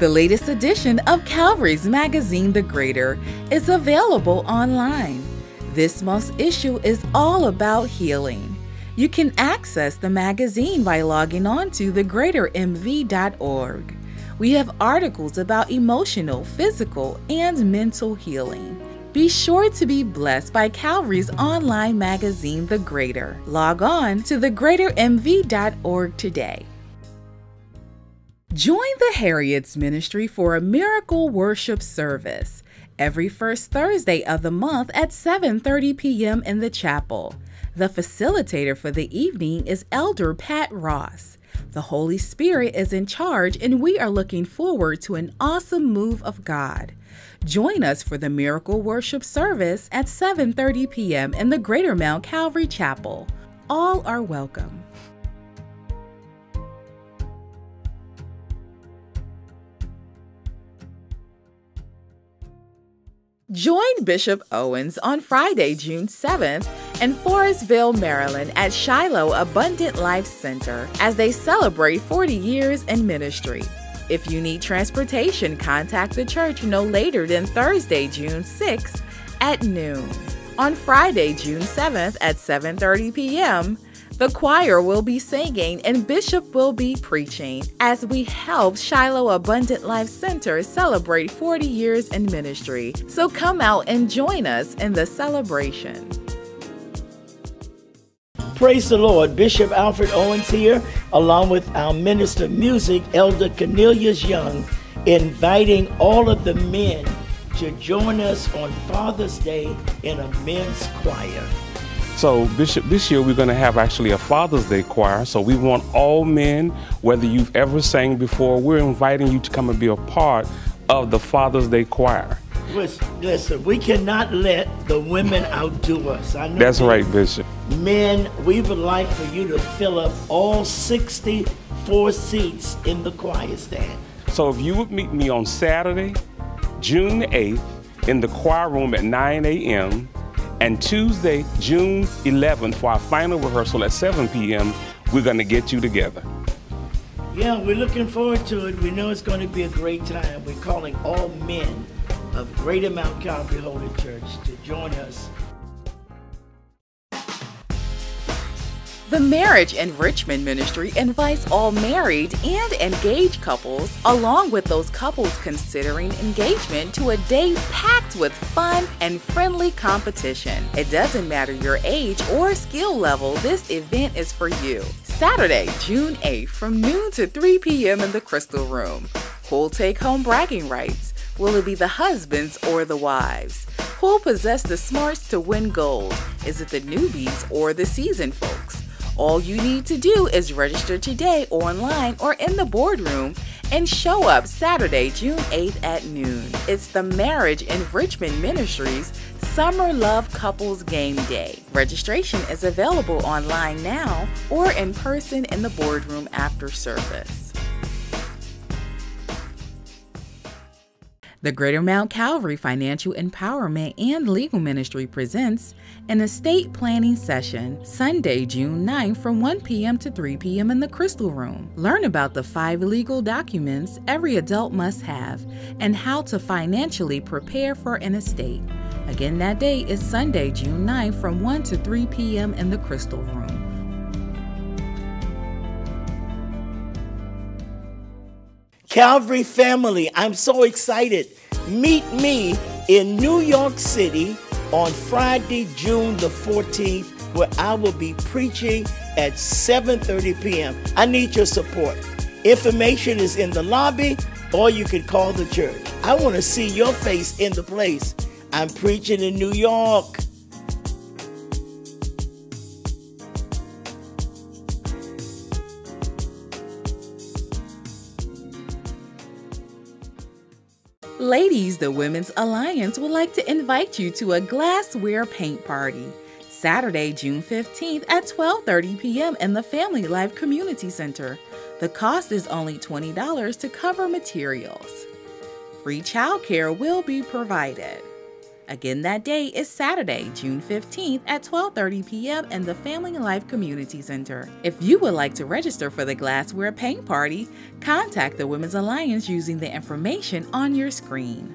The latest edition of Calvary's magazine, The Greater, is available online. This month's issue is all about healing. You can access the magazine by logging on to thegreatermv.org. We have articles about emotional, physical, and mental healing. Be sure to be blessed by Calvary's online magazine, The Greater. Log on to thegreatermv.org today. Join the Harriet's Ministry for a miracle worship service every first Thursday of the month at 7:30 p.m. in the chapel. The facilitator for the evening is Elder Pat Ross. The Holy Spirit is in charge and we are looking forward to an awesome move of God. Join us for the miracle worship service at 7:30 p.m. in the Greater Mount Calvary Chapel. All are welcome. Join Bishop Owens on Friday, June 7th in Forestville, Maryland at Shiloh Abundant Life Center as they celebrate 40 years in ministry. If you need transportation, contact the church no later than Thursday, June 6th at noon. On Friday, June 7th at 7:30 p.m., the choir will be singing and Bishop will be preaching as we help Shiloh Abundant Life Center celebrate 40 years in ministry. So come out and join us in the celebration. Praise the Lord. Bishop Alfred Owens here, along with our Minister of Music, Elder Cornelius Young, inviting all of the men to join us on Father's Day in a men's choir. So, Bishop, this year we're going to have actually a Father's Day choir. So, we want all men, whether you've ever sang before, we're inviting you to come and be a part of the Father's Day choir. Listen, listen we cannot let the women outdo us. I know That's right, Bishop. Men, we would like for you to fill up all 64 seats in the choir stand. So, if you would meet me on Saturday, June 8th, in the choir room at 9 a.m., and Tuesday, June 11th, for our final rehearsal at 7 p.m., we're going to get you together. Yeah, we're looking forward to it. We know it's going to be a great time. We're calling all men of Greater Mount Calvary Holy Church to join us The Marriage Enrichment Ministry invites all married and engaged couples, along with those couples considering engagement, to a day packed with fun and friendly competition. It doesn't matter your age or skill level, this event is for you. Saturday, June 8th from noon to 3 p.m. in the Crystal Room. Who'll take home bragging rights? Will it be the husbands or the wives? Who'll possess the smarts to win gold? Is it the newbies or the seasoned folks? All you need to do is register today online or in the boardroom and show up Saturday, June 8th at noon. It's the Marriage Enrichment Ministries Summer Love Couples Game Day. Registration is available online now or in person in the boardroom after service. The Greater Mount Calvary Financial Empowerment and Legal Ministry presents an estate planning session Sunday, June 9th from 1 p.m. to 3 p.m. in the Crystal Room. Learn about the five legal documents every adult must have and how to financially prepare for an estate. Again, that day is Sunday, June 9th from 1 to 3 p.m. in the Crystal Room. Calvary family, I'm so excited. Meet me in New York City on Friday, June the 14th, where I will be preaching at 7:30 p.m. I need your support. Information is in the lobby or you can call the church. I want to see your face in the place. I'm preaching in New York. Ladies, the Women's Alliance would like to invite you to a glassware paint party. Saturday, June 15th at 12:30 p.m. in the Family Life Community Center. The cost is only $20 to cover materials. Free childcare will be provided. Again, that day is Saturday, June 15th at 12:30 p.m. in the Family Life Community Center. If you would like to register for the glassware paint party, contact the Women's Alliance using the information on your screen.